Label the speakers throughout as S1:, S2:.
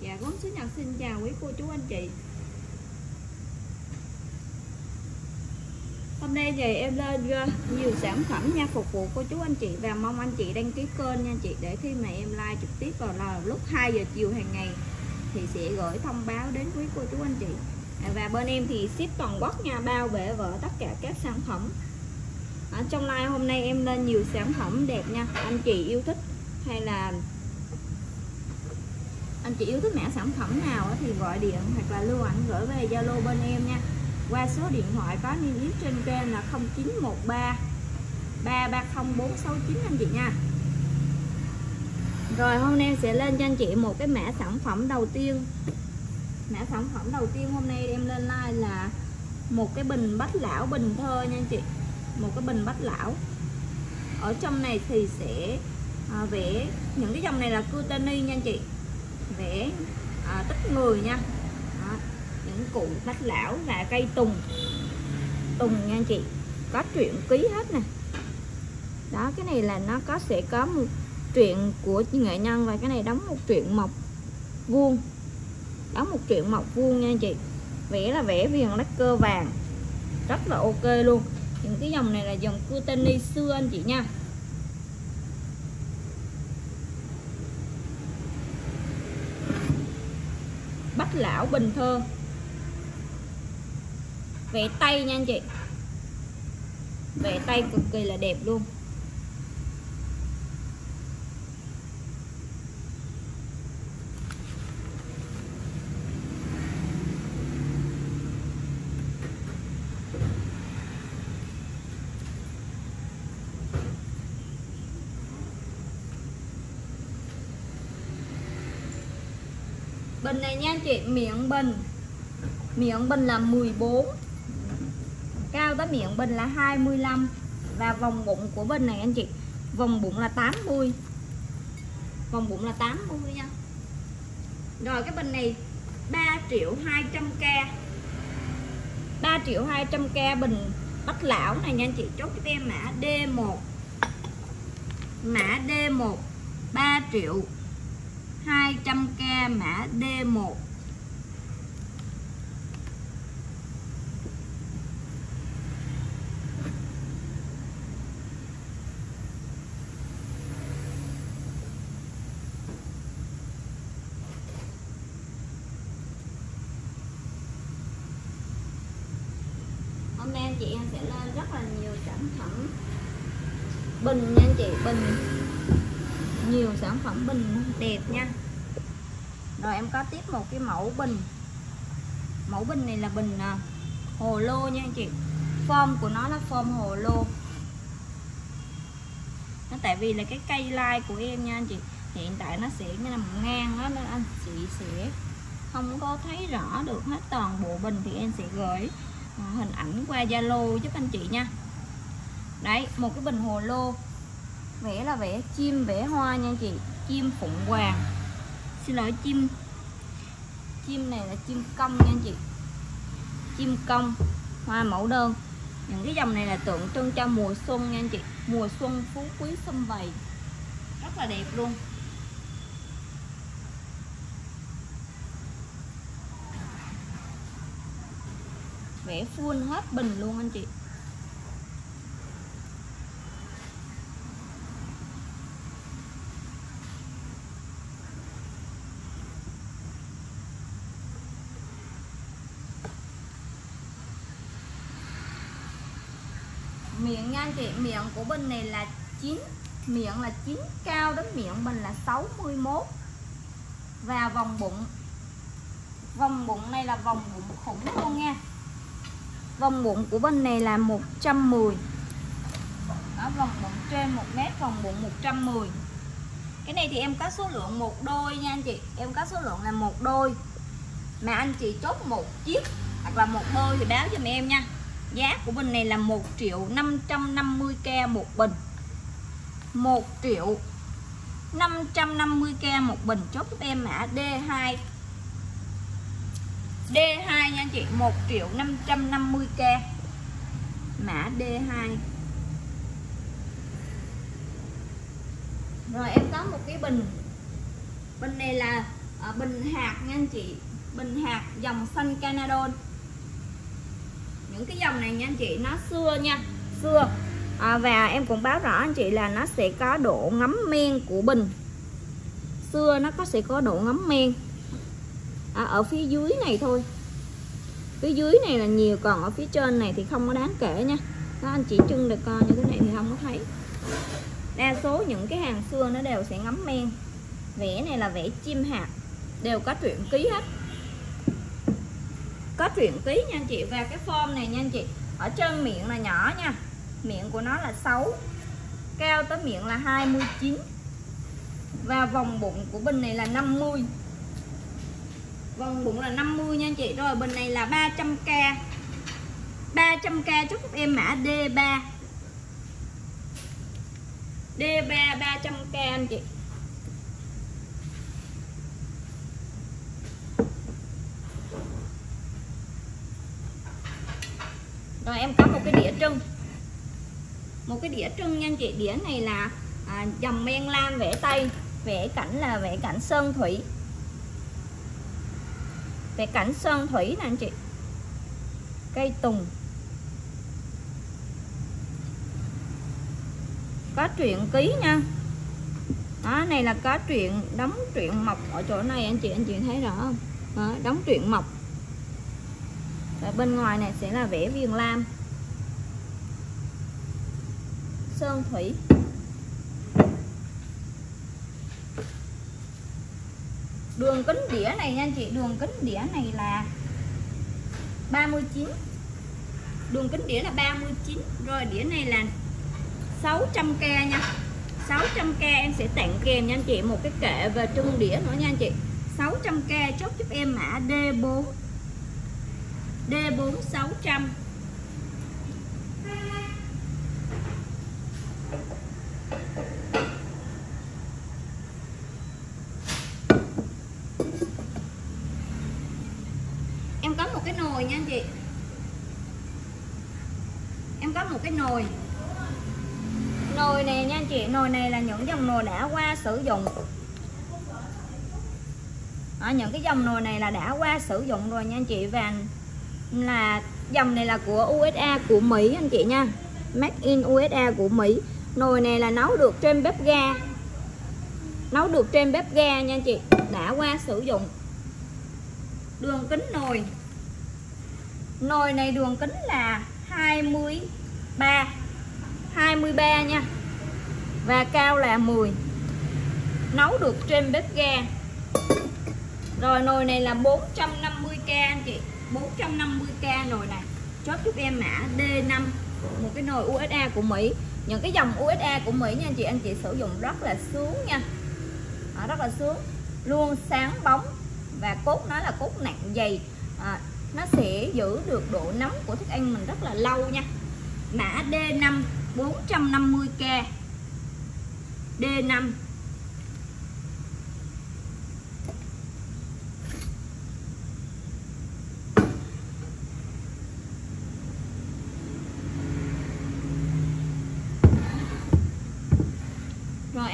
S1: Dạ con Sứ Nhật xin chào quý cô chú anh chị. Hôm nay thì em lên nhiều sản phẩm nha phục vụ cô chú anh chị và mong anh chị đăng ký kênh nha chị để khi mà em like trực tiếp vào là lúc 2 giờ chiều hàng ngày thì sẽ gửi thông báo đến quý cô chú anh chị. À, và bên em thì ship toàn quốc nha bao bể vỡ tất cả các sản phẩm. Ở trong live hôm nay em lên nhiều sản phẩm đẹp nha anh chị yêu thích hay là anh chị yêu thích mã sản phẩm nào thì gọi điện hoặc là lưu ảnh gửi về Zalo bên em nha. Qua số điện thoại có niêm yết trên kênh là 0913 330469 anh chị nha. Rồi hôm nay sẽ lên cho anh chị một cái mã sản phẩm đầu tiên. Mã sản phẩm đầu tiên hôm nay em lên like là một cái bình bách lão bình thơ nha anh chị. Một cái bình bách lão ở trong này thì sẽ à, vẽ những cái dòng này là cutani nha anh chị vẽ à, tích người nha. Đó, những cụ bách lão là cây tùng. Tùng nha anh chị có truyện ký hết nè. Đó cái này là nó có sẽ có một truyện của nghệ nhân và cái này đóng một truyện mộc vuông. Đóng một truyện mộc vuông nha anh chị. Vẽ là vẽ viền lách cơ vàng. Rất là ok luôn. Những cái dòng này là dòng cutani xưa anh chị nha. Bách lão bình thơ. Vẽ tay nha anh chị. Vẽ tay cực kỳ là đẹp luôn. Bình này nha anh chị miệng bình. Miệng bình là 14 cao tới miệng bình là 25 và vòng bụng của bình này anh chị, vòng bụng là 80 vòng bụng là 80 nha. Rồi cái bình này 3 triệu 200k 3 triệu 200k bình bách lão này nha anh chị, chốt cho em mã D1 mã D1 3 triệu 200k mã D1 hôm nay anh chị em sẽ lên rất là nhiều sản phẩm bình nha anh chị, bình. Nhiều sản phẩm bình đẹp nha em có tiếp một cái mẫu bình. Mẫu bình này là bình à, hồ lô nha anh chị. Form của nó là form hồ lô. Nó tại vì là cái cây lai của em nha anh chị. Hiện tại nó sẽ như là một ngang đó nên anh chị sẽ không có thấy rõ được hết toàn bộ bình thì em sẽ gửi à, hình ảnh qua Zalo giúp anh chị nha. Đấy một cái bình hồ lô. Vẽ là vẽ chim vẽ hoa nha anh chị. Chim phụng hoàng. Xin lỗi chim chim này là chim công nha anh chị. Chim công, hoa mẫu đơn. Những cái dòng này là tượng trưng cho mùa xuân nha anh chị. Mùa xuân phú quý xâm vầy. Rất là đẹp luôn. Vẽ full hết bình luôn anh chị miệng nha anh chị miệng của bình này là 9 miệng là 9 cao đến miệng mình là 61 và vòng bụng vòng bụng này là vòng bụng khủng luôn nha. Vòng bụng của bên này là 110 đó, vòng bụng trên 1 mét, vòng bụng 110 cái này thì em có số lượng một đôi nha anh chị. Em có số lượng là một đôi. Mà anh chị chốt một chiếc hoặc là một đôi thì báo cho mẹ em nha giá của bình này là 1 triệu 550k một bình. 1 triệu 550k một bình. Chốt giúp em mã D2 D2 nha anh chị 1 triệu 550k mã D2 rồi em có một cái bình. Bình này là à, bình hạt nha anh chị. Bình hạt dòng xanh Canadon những cái dòng này nha anh chị nó xưa nha xưa. À, và em cũng báo rõ anh chị là nó sẽ có độ ngấm men của bình. Xưa nó có sẽ có độ ngấm men. À, ở phía dưới này thôi. Phía dưới này là nhiều còn ở phía trên này thì không có đáng kể nha. Đó anh chỉ trưng được coi như thế này thì không có thấy. Đa số những cái hàng xưa nó đều sẽ ngấm men. Vẽ này là vẽ chim hạt đều có truyện ký hết có truyện tí nha anh chị và cái form này nha anh chị. Ở trên miệng là nhỏ nha. Miệng của nó là 6 cao tới miệng là 29 và vòng bụng của bên này là 50 vòng bụng là 50 nha anh chị. Rồi bên này là 300k 300k chúc em mã D3 D3 300k anh chị. Rồi em có một cái đĩa trưng một cái đĩa trưng nha anh chị. Đĩa này là à, dòng men lam vẽ tay vẽ cảnh là vẽ cảnh sơn thủy. Vẽ cảnh sơn thủy nè anh chị. Cây tùng. Có truyện ký nha. Đó này là có truyện đóng truyện mộc ở chỗ này anh chị. Anh chị thấy rõ không? Đó, đóng truyện mộc và bên ngoài này sẽ là vẽ viền lam. Sơn thủy. Đường kính đĩa này nha anh chị, đường kính đĩa này là 39 đường kính đĩa là 39 rồi đĩa này là 600k nha. 600k em sẽ tặng kèm nha anh chị, một cái kệ về trưng đĩa nữa nha anh chị. 600k chốt giúp em mã D4 D4 600 Em có một cái nồi nha anh chị. Em có một cái nồi. Nồi này nha anh chị, Nồi này là những dòng nồi đã qua sử dụng. Ở những cái dòng nồi này là đã qua sử dụng rồi nha anh chị và là dòng này là của USA của Mỹ anh chị nha. Made in USA của Mỹ. Nồi này là nấu được trên bếp ga. Nấu được trên bếp ga nha anh chị. Đã qua sử dụng. Đường kính nồi. Nồi này đường kính là 23 23 nha. Và cao là 10 nấu được trên bếp ga. Rồi nồi này là 450k anh chị. 450k nồi này. Chốt giúp em mã D5 một cái nồi USA của Mỹ. Những cái dòng USA của Mỹ nha chị anh chị sử dụng rất là sướng nha. À, rất là sướng. Luôn sáng bóng và cốt nó là cốt nặng dày. À, nó sẽ giữ được độ nóng của thức ăn mình rất là lâu nha. Mã D5 450k D5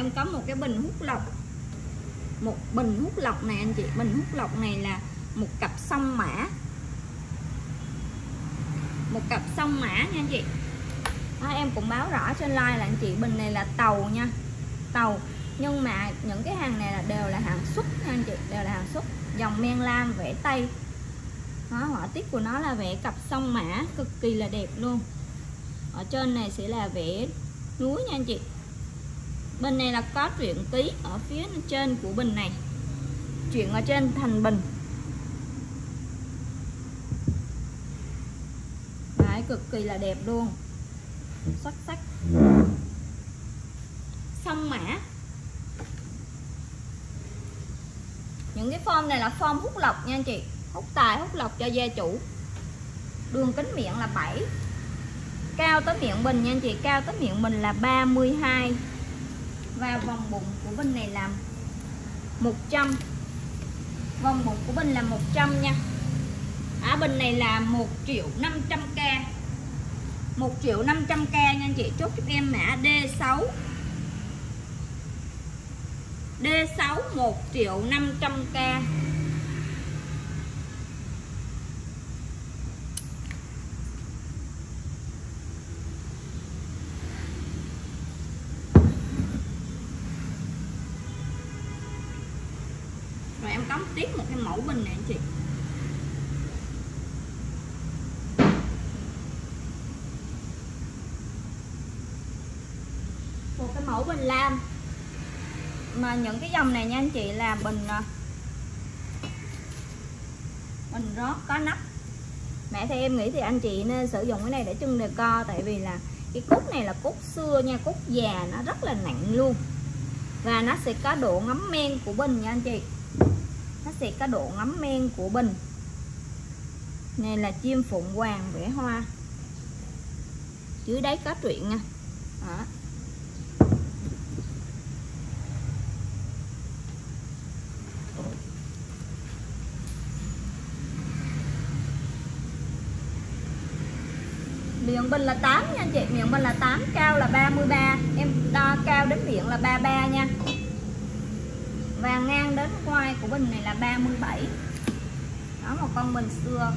S1: em có một cái bình hút lọc. Một bình hút lọc này anh chị bình hút lọc này là một cặp song mã. Một cặp song mã nha anh chị. Đó, em cũng báo rõ trên like là anh chị bình này là tàu nha. Tàu. Nhưng mà những cái hàng này là đều là hàng xuất nha anh chị đều là hàng xuất. Dòng men lam vẽ tay. Đó, họa tiết của nó là vẽ cặp song mã cực kỳ là đẹp luôn. Ở trên này sẽ là vẽ núi nha anh chị bình này là có truyện ký ở phía trên của bình này. Chuyện ở trên thành bình. Đấy, cực kỳ là đẹp luôn. Xuất sắc. Song mã. Những cái form này là form hút lọc nha anh chị. Hút tài hút lọc cho gia chủ. Đường kính miệng là 7 cao tới miệng bình nha anh chị. Cao tới miệng mình là 32 và vòng bụng của bên này là 100 vòng bụng của bên là 100 nha. Ở à, bên này là 1 triệu 500k 1 triệu 500k nha anh chị. Chốt giúp em mã D6 D6 1 triệu 500k rồi em cắm tiếp một cái mẫu bình này anh chị một cái mẫu bình lam mà những cái dòng này nha anh chị, là bình à, bình rót có nắp. Mẹ theo em nghĩ thì anh chị nên sử dụng cái này để trưng đề co tại vì là cái cúc này là cúc xưa nha, cúc già nó rất là nặng luôn. Và nó sẽ có độ ngấm men của bình nha anh chị. Nó sẽ có độ ngấm men của bình. Này là chim phụng hoàng vẽ hoa. Dưới đáy có truyện nha. Đó. Miệng bình là 8 nha chị. Miệng bình là 8 cao là 33 em đo cao đến miệng là 33 nha. Và ngang đến quai của bình này là 37 đó một con bình xưa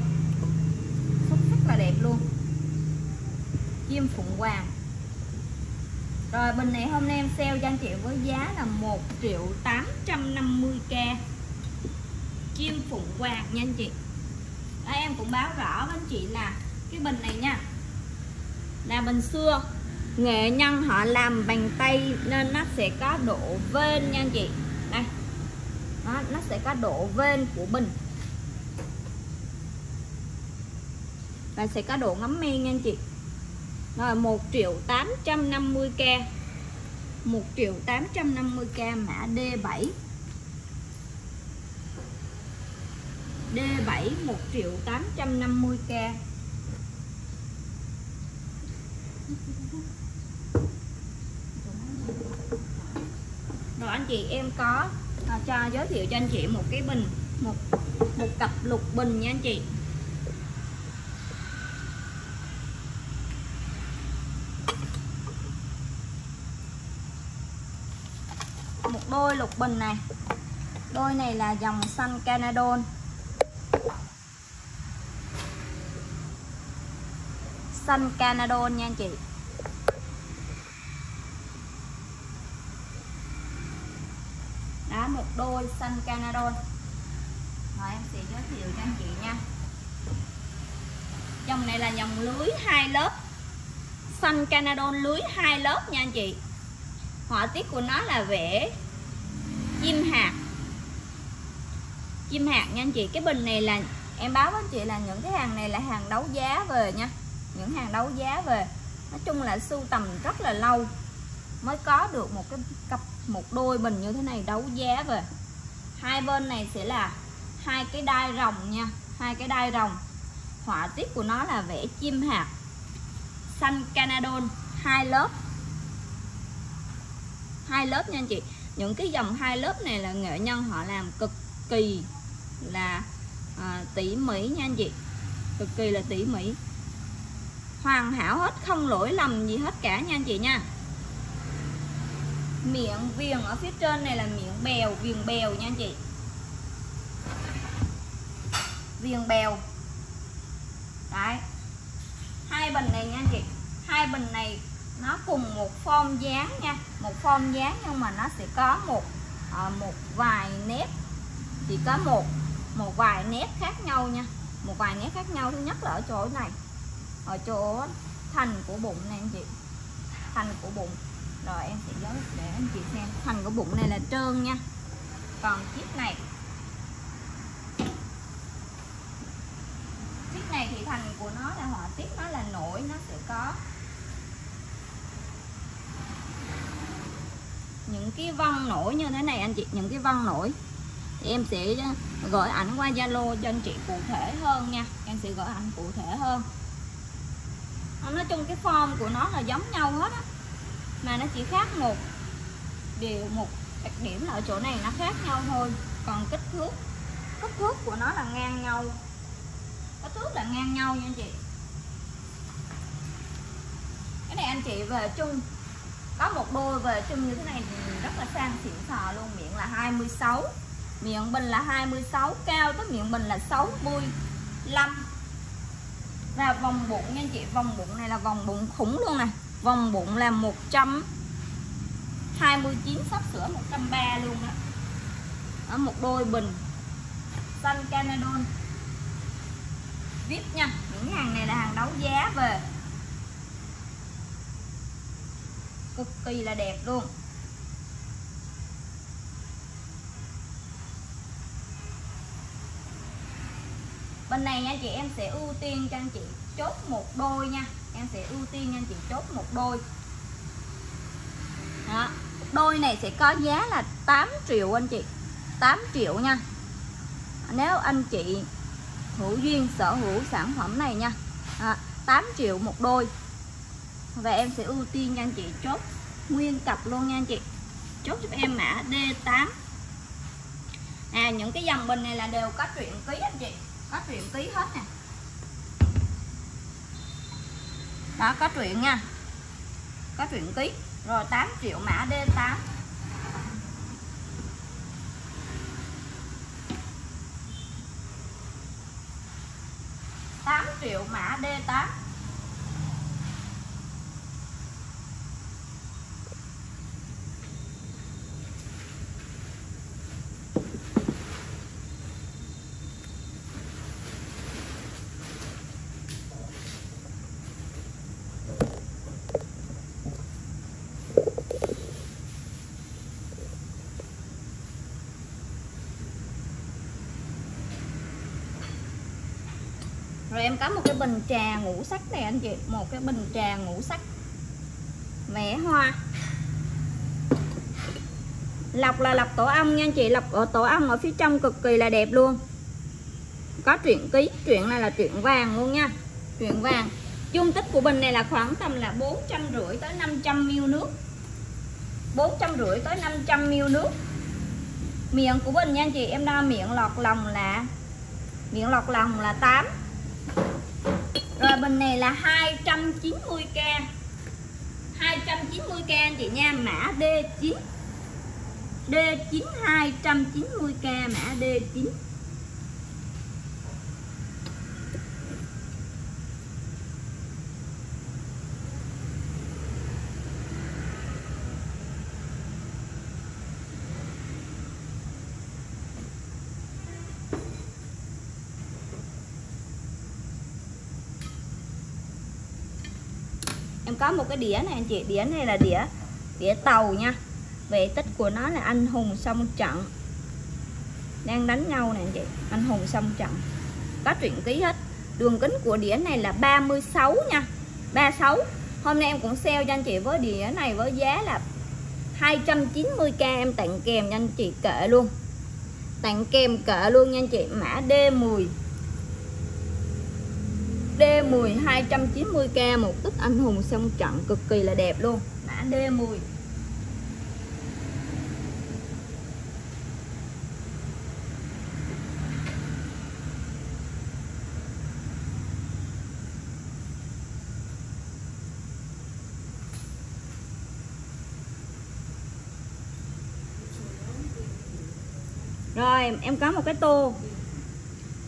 S1: xuất rất là đẹp luôn. Chim phụng hoàng. Rồi bình này hôm nay em sale cho anh chị với giá là 1 triệu 850k chim phụng hoàng nha anh chị. Đây, em cũng báo rõ với anh chị là cái bình này nha là bình xưa nghệ nhân họ làm bằng tay nên nó sẽ có độ vên nha anh chị. Đây đó, nó sẽ có độ vên của bình và sẽ có độ ngấm men nha anh chị. Rồi 1 triệu 850k 1 triệu 850k mã D7 D7 1 triệu 850k rồi anh chị em có à, cho giới thiệu cho anh chị một cái bình một một cặp lục bình nha anh chị. Một đôi lục bình này. Đôi này là dòng xanh Canadon xanh Canadon nha anh chị. Đó một đôi, xanh Canadon rồi em sẽ giới thiệu cho anh chị nha. Dòng này là dòng lưới hai lớp. Xanh Canadon lưới hai lớp nha anh chị. Họa tiết của nó là vẽ chim hạt chim hạt nha anh chị. Cái bình này là, em báo với anh chị là những cái hàng này là hàng đấu giá về nha những hàng đấu giá về. Nói chung là sưu tầm rất là lâu. Mới có được một cái cặp một đôi bình như thế này đấu giá về. Hai bên này sẽ là hai cái đai rồng nha hai cái đai rồng. Họa tiết của nó là vẽ chim hạt xanh Canadon hai lớp. Hai lớp nha anh chị. Những cái dòng hai lớp này là nghệ nhân họ làm cực kỳ là à, tỉ mỉ nha anh chị. Cực kỳ là tỉ mỉ hoàn hảo hết không lỗi lầm gì hết cả nha anh chị nha. Miệng viền ở phía trên này là miệng bèo viền bèo nha anh chị. Viền bèo. Đấy. Hai bình này nha anh chị. Hai bình này nó cùng một form dáng nha một form dáng nhưng mà nó sẽ có một à, một vài nét chỉ có một một vài nét khác nhau nha. Một vài nét khác nhau. Thứ nhất là ở chỗ này ở chỗ thành của bụng này anh chị. Thành của bụng. Rồi em sẽ giới để anh chị xem. Thành của bụng này là trơn nha. Còn chiếc này. Chiếc này thì thành của nó là họa tiết nó là nổi, nó sẽ có những cái vân nổi như thế này anh chị, những cái vân nổi. Thì em sẽ gửi ảnh qua Zalo cho anh chị cụ thể hơn nha. Em sẽ gửi ảnh cụ thể hơn nói chung cái form của nó là giống nhau hết á. Mà nó chỉ khác một điều, một đặc điểm là ở chỗ này nó khác nhau thôi. Còn kích thước kích thước của nó là ngang nhau. Kích thước là ngang nhau nha anh chị. Cái này anh chị về chung, có một đôi về chung như thế này thì rất là sang xịn sò luôn. Miệng là 26 miệng bình là 26 cao tới miệng bình là 65 và vòng bụng nha anh chị, vòng bụng này là vòng bụng khủng luôn nè. Vòng bụng là 129 sắp sửa 130 luôn đó ở một đôi bình xanh Canadon VIP nha, những hàng này là hàng đấu giá về. Cực kỳ là đẹp luôn. Bên này nha chị em sẽ ưu tiên cho anh chị chốt một đôi nha. Em sẽ ưu tiên nha anh chị chốt một đôi. Đó đôi này sẽ có giá là 8 triệu anh chị. 8 triệu nha. Nếu anh chị hữu duyên sở hữu sản phẩm này nha. À, 8 triệu một đôi. Và em sẽ ưu tiên cho anh chị chốt nguyên cặp luôn nha anh chị. Chốt giúp em mã D8 à những cái dòng bình này là đều có truyện ký anh chị có truyện tí hết nè. Đó, có truyện nha. Có truyện tí. Rồi 8 triệu mã D8 8 triệu mã D8 rồi em có một cái bình trà ngũ sắc này anh chị. Một cái bình trà ngũ sắc. Vẽ hoa. Lọc là lọc tổ ong nha anh chị. Lọc ở tổ ong ở phía trong cực kỳ là đẹp luôn. Có truyện ký, truyện này là truyện vàng luôn nha. Truyện vàng. Dung tích của bình này là khoảng tầm là bốn trăm rưỡi tới 500 ml nước. bốn trăm rưỡi tới 500 ml nước. Miệng của bình nha anh chị. Em đo miệng lọt lòng là, miệng lọt lòng là 8 bình này là 290k 290k anh chị nha mã D9 D9 290k mã D9 em có một cái đĩa này anh chị, đĩa này là đĩa đĩa tàu nha. Về tích của nó là anh hùng sông trận. Đang đánh nhau nè anh chị, anh hùng sông trận. Có truyện ký hết. Đường kính của đĩa này là 36 nha. 36 hôm nay em cũng sale cho anh chị với đĩa này với giá là 290k em tặng kèm cho anh chị kệ luôn. Tặng kèm kệ luôn nha anh chị, mã D10 D10 290k một tích anh hùng sông trận cực kỳ là đẹp luôn. Mã D10 rồi, em có một cái tô.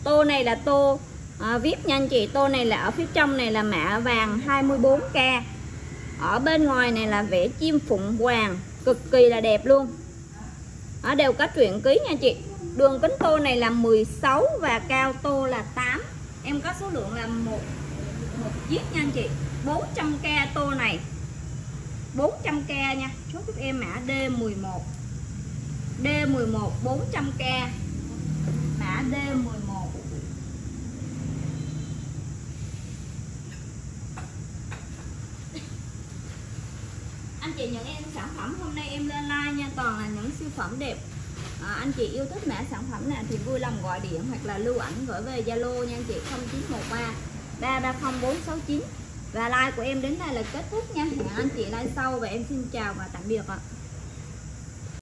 S1: Tô này là tô à, vip nha anh chị tô này là ở phía trong này là mạ vàng 24k ở bên ngoài này là vẽ chim phụng hoàng cực kỳ là đẹp luôn. Ở đều có truyện ký nha chị. Đường kính tô này là 16 và cao tô là 8 em có số lượng là một một chiếc nha anh chị. 400k tô này. 400k nha. Chốt giúp em mã D11 D11 400k mã D11 anh chị những em sản phẩm. Hôm nay em lên like nha toàn là những siêu phẩm đẹp. À, anh chị yêu thích mã sản phẩm nào thì vui lòng gọi điện hoặc là lưu ảnh gửi về Zalo nha anh chị 0913 330469 và like của em đến đây là kết thúc nha. Hẹn anh chị like sau và em xin chào và tạm biệt ạ.